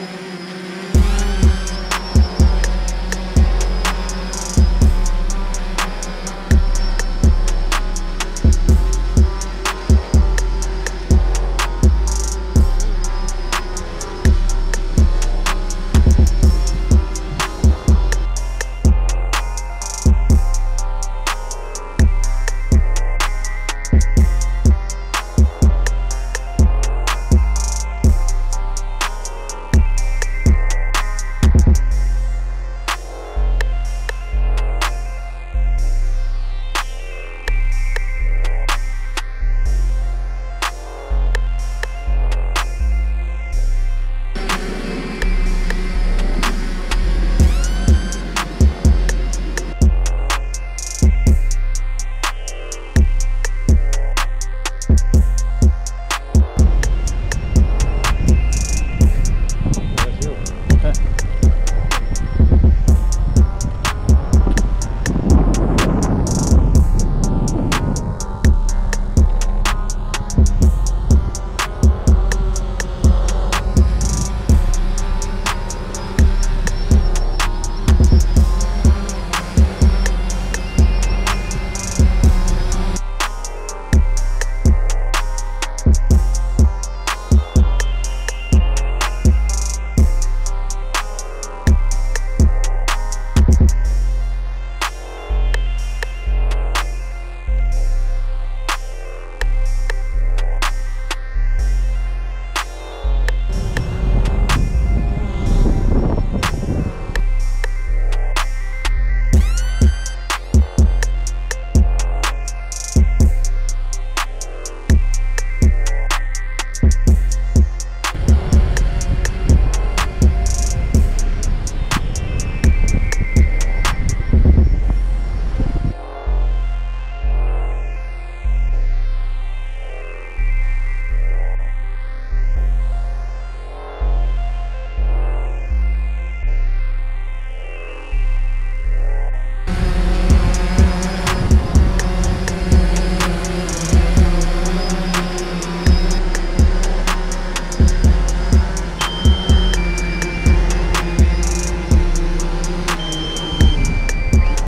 Mm-hmm.